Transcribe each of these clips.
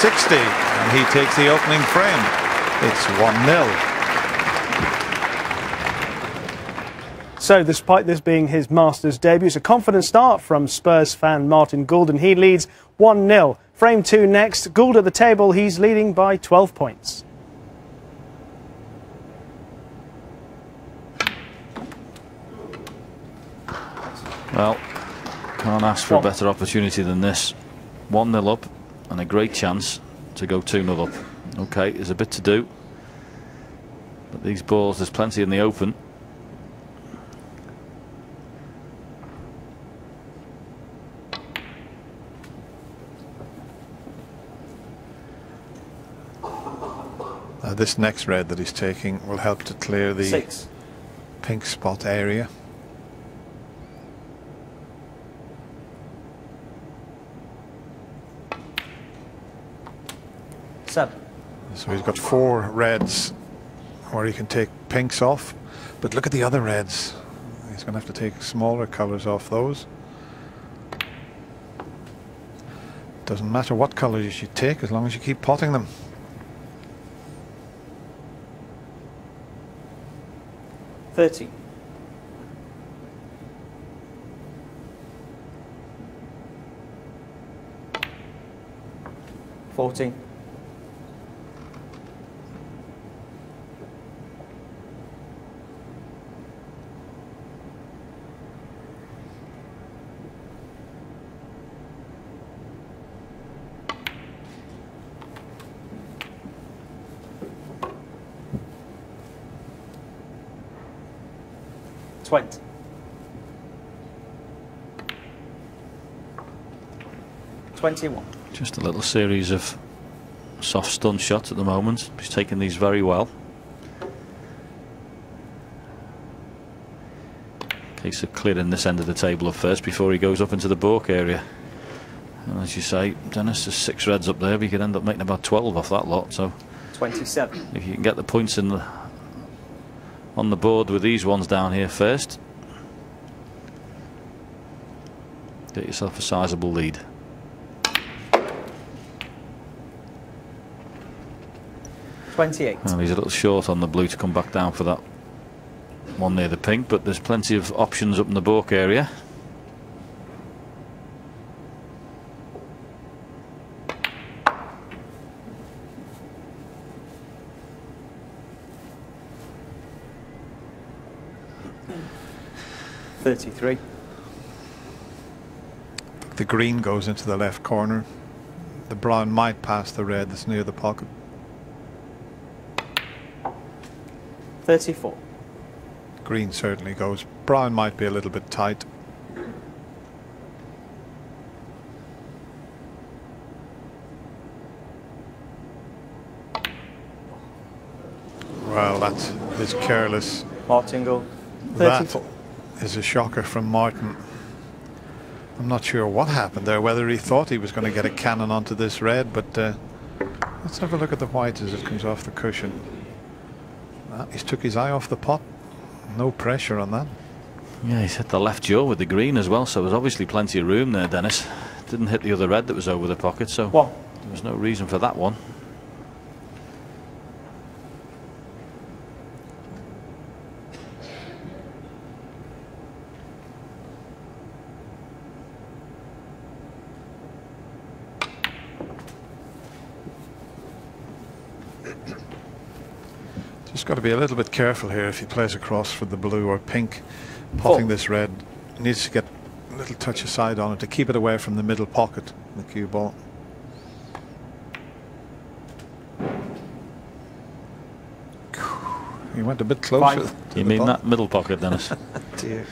60, and he takes the opening frame. It's 1-0. So, despite this being his Masters debut, it's a confident start from Spurs fan Martin Gould, and he leads 1 0. Frame two next. Gould at the table, he's leading by 12 points. Well, can't ask for a better opportunity than this. 1 0 up and a great chance to go 2 0 up. Okay, there's a bit to do. But these balls, there's plenty in the open. Uh, this next red that he's taking will help to clear the Six. pink spot area. Seven. So he's got four reds where he can take pinks off. But look at the other reds. He's going to have to take smaller colours off those. Doesn't matter what colours you take as long as you keep potting them. Thirty. Forty. 20. Twenty-one. Just a little series of soft stun shots at the moment. He's taking these very well. Case of clearing this end of the table up first before he goes up into the baulk area. And as you say, Dennis, there's six reds up there, but you could end up making about 12 off that lot. So 27. If you can get the points in the on the board with these ones down here first, get yourself a sizable lead. Twenty-eight. Well, he's a little short on the blue to come back down for that one near the pink, but there's plenty of options up in the balk area. Thirty-three. The green goes into the left corner. The brown might pass the red that's near the pocket. Thirty-four. Green certainly goes. Brown might be a little bit tight. Well, that is careless. Martin Gould. That 34. Is a shocker from Martin. I'm not sure what happened there, whether he thought he was going to get a cannon onto this red, but uh, let's have a look at the white as it comes off the cushion. Ah, he's took his eye off the pot. No pressure on that. Yeah, he's hit the left jaw with the green as well, so there's obviously plenty of room there, Dennis. Didn't hit the other red that was over the pocket, so One. there was no reason for that one. Just got to be a little bit careful here if he plays across for the blue or pink. Potting Four. Oh. this red needs to get a little touch of side on it to keep it away from the middle pocket, the cue ball. He went a bit closer. To You mean ball. that middle pocket, Dennis? Dear.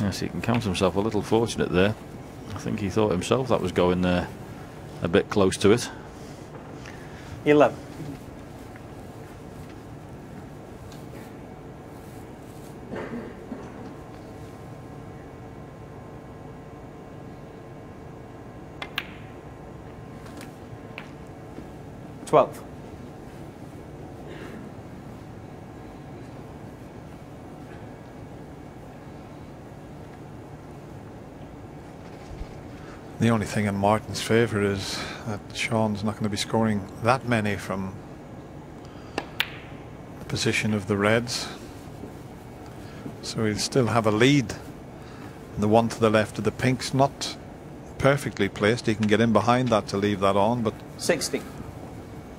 yes, he can count himself a little fortunate there. I think he thought himself that was going there a bit close to it. Eleven. Twelve. The only thing in Martin's favour is that Shaun's not going to be scoring that many from the position of the Reds. So he'll still have a lead. The one to the left of the pink's not perfectly placed. He can get in behind that to leave that on, but 60.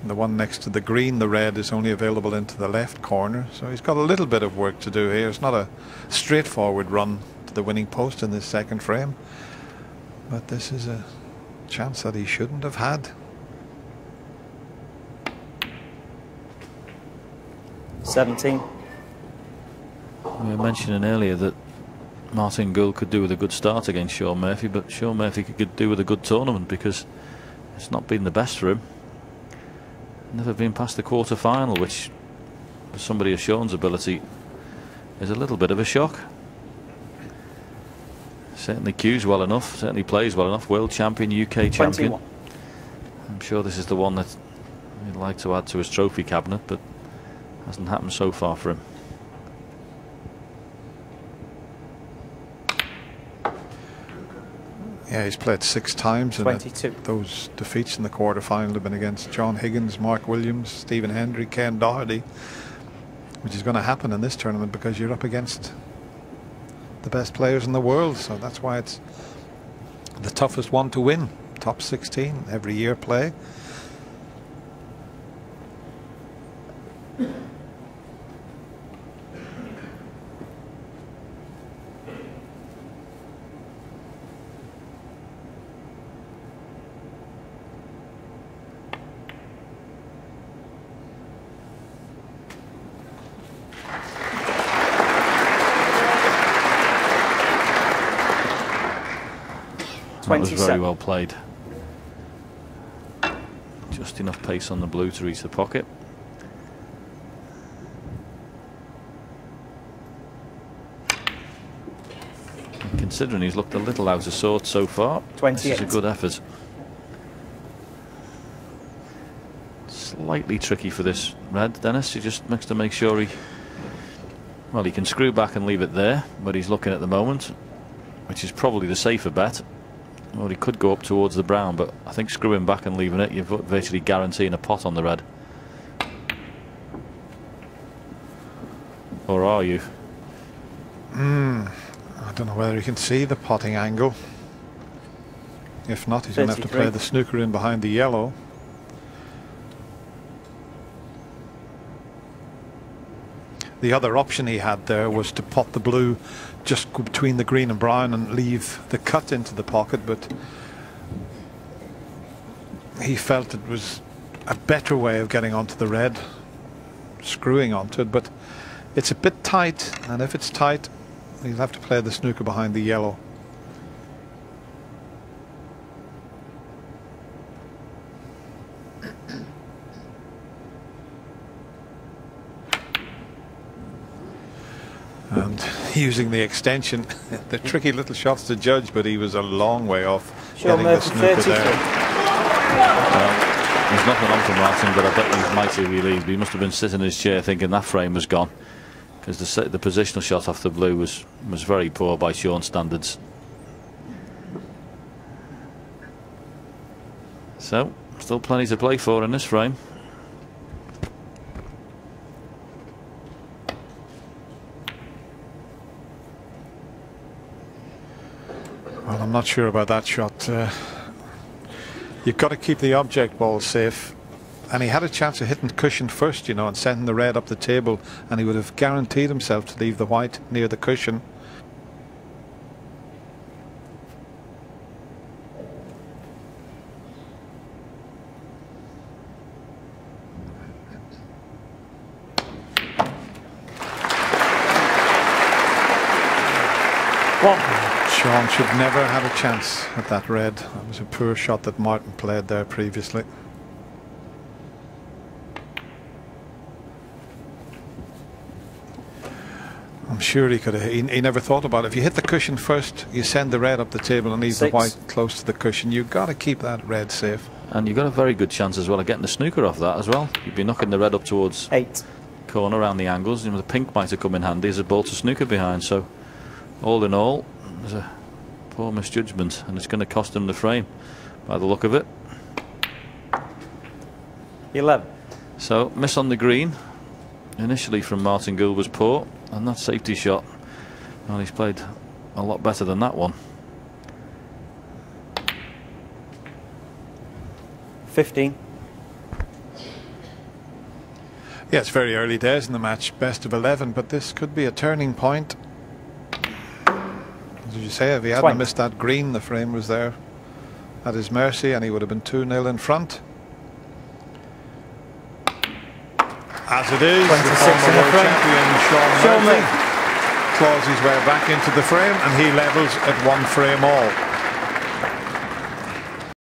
The one next to the green, the red, is only available into the left corner. So he's got a little bit of work to do here. It's not a straightforward run to the winning post in this second frame. But this is a chance that he shouldn't have had. Seventeen. We were mentioning earlier that Martin Gould could do with a good start against Shaun Murphy, but Shaun Murphy could do with a good tournament because it's not been the best for him. Never been past the quarter final, which for somebody of Shaun's ability is a little bit of a shock. Certainly cues well enough, certainly plays well enough. World champion, UK champion. 21. I'm sure this is the one that he'd like to add to his trophy cabinet, but hasn't happened so far for him. Yeah, he's played six times. And 22. those defeats in the quarterfinal have been against John Higgins, Mark Williams, Stephen Hendry, Ken Doherty, which is going to happen in this tournament because you're up against the best players in the world. So that's why it's the toughest one to win. Top 16 every year play. That was very well played. Just enough pace on the blue to reach the pocket. Considering he's looked a little out of sorts so far, this is a good effort. Slightly tricky for this red, Dennis. He just makes to make sure he, well, he can screw back and leave it there, but he's looking at the moment, which is probably the safer bet. Well, he could go up towards the brown, but I think screwing back and leaving it, you're virtually guaranteeing a pot on the red. Or are you? Hmm, I don't know whether he can see the potting angle. If not, he's going to have to play the snooker in behind the yellow. The other option he had there was to pot the blue just between the green and brown and leave the cut into the pocket, but he felt it was a better way of getting onto the red, screwing onto it, but it's a bit tight, and if it's tight, he'll have to play the snooker behind the yellow. And using the extension, the tricky little shots to judge, but he was a long way off getting the snooker 33. there. There's uh, nothing on for Martin, but I bet he's mighty relieved. He must have been sitting in his chair thinking that frame was gone. Because the, the positional shot off the blue was, was very poor by Shaun standards. So, still plenty to play for in this frame. I'm not sure about that shot. Uh, you've got to keep the object ball safe. And he had a chance of hitting the cushion first, you know, and sending the red up the table, and he would have guaranteed himself to leave the white near the cushion. One. Shaun should never have a chance at that red. That was a poor shot that Martin played there previously. I'm sure he could have. He, he never thought about it. If you hit the cushion first, you send the red up the table and leave the white close to the cushion. You've got to keep that red safe. And you've got a very good chance as well of getting the snooker off that as well. You'd be knocking the red up towards Eight. corner around the angles. You know, the pink might have come in handy as a ball to snooker behind. So, all in all, there's a Poor misjudgment, and it's going to cost him the frame by the look of it. 11. So, miss on the green, initially from Martin Gould was poor, and that safety shot, well, he's played a lot better than that one. 15. Yeah, it's very early days in the match, best of 11, but this could be a turning point. As you say, if he hadn't 20. missed that green, the frame was there at his mercy and he would have been 2 0 in front. As it is, the 26 former in the world frame. champion Shaun Shaun Murphy. claws his way back into the frame and he levels at one frame all.